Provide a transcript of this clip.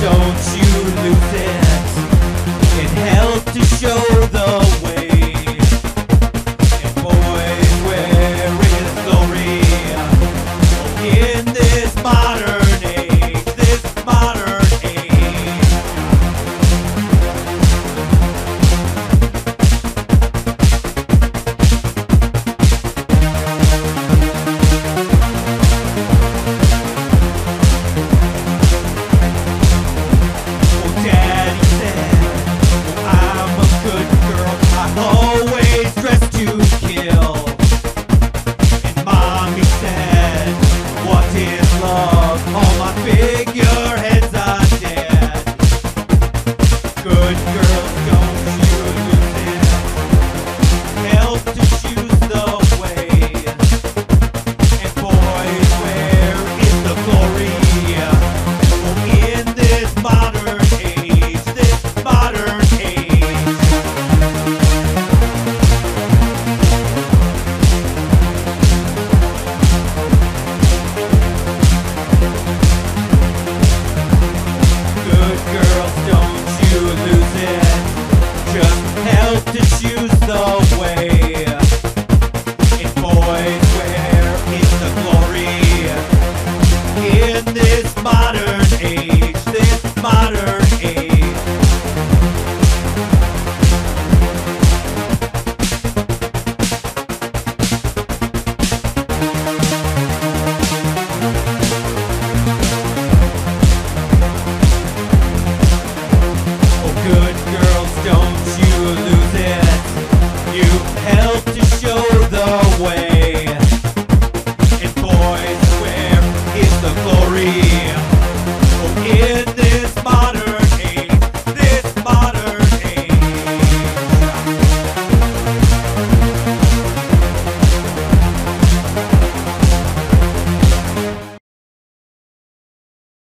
don't you lose it? It helps to show them. about